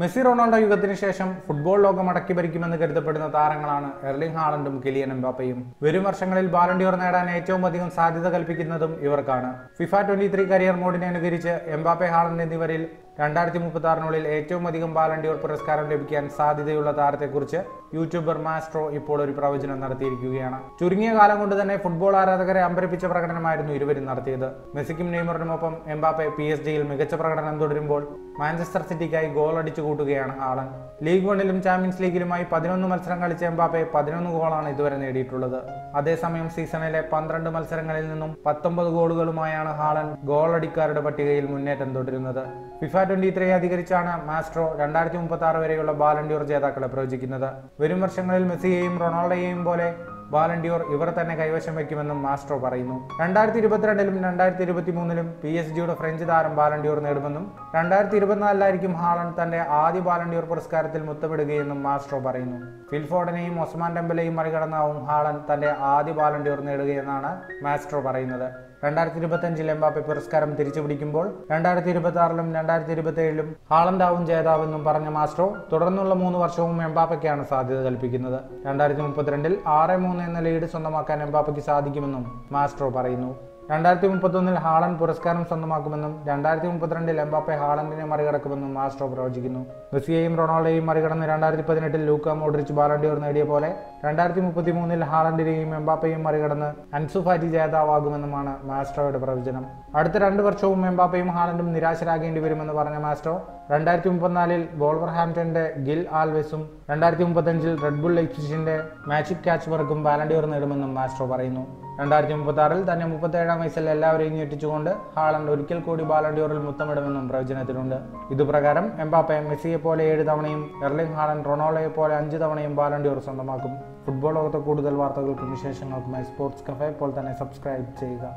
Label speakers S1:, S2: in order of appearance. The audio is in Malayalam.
S1: മെസ്സി റൊണാൾഡോ യുഗത്തിന് ശേഷം ഫുട്ബോൾ ലോകം അടക്കി ഭരിക്കുമെന്ന് കരുതപ്പെടുന്ന താരങ്ങളാണ് എർലിംഗ് ഹാളണ്ടും കിലിയൻ എംബാപ്പയും. വരും വർഷങ്ങളിൽ ബാലൻഡിയോർ നേടാൻ ഏറ്റവും അധികം സാധ്യത കൽപ്പിക്കുന്നതും ഇവർക്കാണ്. ഫിഫ ട്വന്റി ത്രീ കരിയർ മോഡിനെ അനുകരിച്ച് എംബാപ്പെ ഹാളണ്ട് എന്നിവരിൽ രണ്ടായിരത്തി മുപ്പത്തി ഏറ്റവും അധികം ബാലൻഡിയോർ പുരസ്കാരം ലഭിക്കാൻ സാധ്യതയുള്ള താരത്തെക്കുറിച്ച് യൂട്യൂബർ മാസ്ട്രോ ഇപ്പോൾ ഒരു പ്രവചനം നടത്തിയിരിക്കുകയാണ്. ചുരുങ്ങിയ കാലം കൊണ്ട് തന്നെ ഫുട്ബോൾ ആരാധകരെ അമ്പരപ്പിച്ച പ്രകടനമായിരുന്നു ഇരുവരും നടത്തിയത്. മെസ്സിക്കും നെയ്മറിനുമൊപ്പം എംബാപ്പെ പി എസ് ജിയിൽ മികച്ച പ്രകടനം തുടരുമ്പോൾ മാഞ്ചസ്റ്റർ സിറ്റിക്കായി ഗോൾ അടിച്ചു കൂട്ടുകയാണ് ആളൻ. ലീഗ് വണ്ണിലും ചാമ്പ്യൻസ് ലീഗിലുമായി പതിനൊന്ന് മത്സരം കളിച്ച എംബാപ്പെ പതിനൊന്ന് ഗോളാണ് ഇതുവരെ നേടിയിട്ടുള്ളത്. അതേസമയം സീസണിലെ പന്ത്രണ്ട് മത്സരങ്ങളിൽ നിന്നും പത്തൊമ്പത് ഗോളുകളുമായാണ് ഹാളൻ ഗോളടിക്കാരുടെ പട്ടികയിൽ മുന്നേറ്റം തുടരുന്നത്. ഫിഫ ട്വന്റി ത്രീ അധികരിച്ചാണ് മാസ്ട്രോ രണ്ടായിരത്തി മുപ്പത്തി ആറ് വരെയുള്ള ബാലൻഡിയോർ ജേതാക്കളെ പ്രവചിക്കുന്നത്. വരും വർഷങ്ങളിൽ മെസ്സിയെയും റൊണാൾഡോയെയും പോലെ ബാലൻഡിയോർ ഇവർ തന്നെ കൈവശം വയ്ക്കുമെന്നും മാസ്ട്രോ പറയുന്നു. രണ്ടായിരത്തി ഇരുപത്തിരണ്ടിലും രണ്ടായിരത്തി ഇരുപത്തി മൂന്നിലും പി എസ് ജിയുടെ ഫ്രഞ്ച് താരം വാലണ്ടിയോർ നേടുമെന്നും രണ്ടായിരത്തി ഇരുപത്തിനാലിലായിരിക്കും ഹാളൻ തന്റെ ആദ്യ വാലണ്ടിയോർ പുരസ്കാരത്തിൽ മുത്തമിടുകയെന്നും മാസ്ട്രോ പറയുന്നു. ഫിൽഫോർഡിനെയും ഒസ്മാൻ ടെമ്പലെയും മറികടന്നാവും ഹാളൻ തന്റെ ആദ്യ വാലണ്ടിയോർ നേടുകയെന്നാണ് മാസ്ട്രോ പറയുന്നത്. രണ്ടായിരത്തി ഇരുപത്തിയഞ്ചിൽ എംബാപ്പെ പുരസ്കാരം തിരിച്ചു പിടിക്കുമ്പോൾ രണ്ടായിരത്തി ഇരുപത്തി ആറിലും രണ്ടായിരത്തി ഇരുപത്തി ഏഴിലും ഹാളണ്ടാവും ജേതാവെന്നും പറഞ്ഞ മാസ്ട്രോ തുടർന്നുള്ള മൂന്ന് വർഷവും എംബാപ്പയ്ക്കാണ് സാധ്യത കൽപ്പിക്കുന്നത്. രണ്ടായിരത്തി മുപ്പത്തിരണ്ടിൽ ആറ് മൂന്ന് എന്ന ലീഡ് സ്വന്തമാക്കാൻ എംബാപ്പയ്ക്ക് സാധിക്കുമെന്നും മാസ്ട്രോ പറയുന്നു. രണ്ടായിരത്തി മുപ്പത്തൊന്നിൽ ഹാളൻഡ് പുരസ്കാരം സ്വന്തമാക്കുമെന്നും രണ്ടായിരത്തി മുപ്പത്തിരണ്ടിൽ എംബാപ്പെ ഹാളണ്ടിനെ മറികടക്കുമെന്നും മാസ്ട്രോ പ്രവചിക്കുന്നു. മെസ്സിയെയും റൊണാൾഡോയും മറികടന്ന് രണ്ടായിരത്തി പതിനെട്ടിൽ ലൂക്ക മോഡ്രിച്ച് ബാലണ്ടിയോർ നേടിയ പോലെ രണ്ടായിരത്തി മുപ്പത്തി മൂന്നിൽ ഹാളണ്ടിനെയും എംബാപ്പയും മറികടന്ന് അൻസു ഫാറ്റി ജേതാവാകുമെന്നുമാണ് മാസ്ട്രോയുടെ പ്രവചനം. അടുത്ത രണ്ട് വർഷവും എംബാപ്പയും ഹാളണ്ടും നിരാശരാകേണ്ടി വരുമെന്ന് പറഞ്ഞ മാസ്ട്രോ രണ്ടായിരത്തി മുപ്പത്തിനാലിൽ ബോൾവർ ഹാംപ്ടന്റെ ഗിൽ ആൽവെസും രണ്ടായിരത്തി മുപ്പത്തഞ്ചിൽ റെഡ്ബുൾ മാജിക് കാച്ച് വർക്കും ബാലണ്ടിയോർ നേടുമെന്നും മാസ്ട്രോ പറയുന്നു. രണ്ടായിരത്തി മുപ്പത്തി തന്നെ മുപ്പത്തേഴാം വയസ്സിൽ എല്ലാവരെയും ഞെട്ടിച്ചുകൊണ്ട് ഹാളണ്ട് ഒരിക്കൽ കൂടി ബാലണ്ടിയോറിൽ മുത്തമിടുമെന്നും പ്രവചനത്തിലുണ്ട്. ഇതുപ്രകാരം എംബാപ്പെ മെസ്സിയെ പോലെ ഏഴ് തവണയും എർലിംഗ് ഹാളണ്ട് റൊണാൾഡോയെ പോലെ അഞ്ച് തവണയും ബാലണ്ടിയോർ സ്വന്തമാക്കും. ഫുട്ബോൾ ലോകത്തെ കൂടുതൽ വാർത്തകൾക്കും വിശേഷങ്ങൾക്കുമായി സ്പോർട്സ് കഫേ പോലെ തന്നെ സബ്സ്ക്രൈബ് ചെയ്യുക.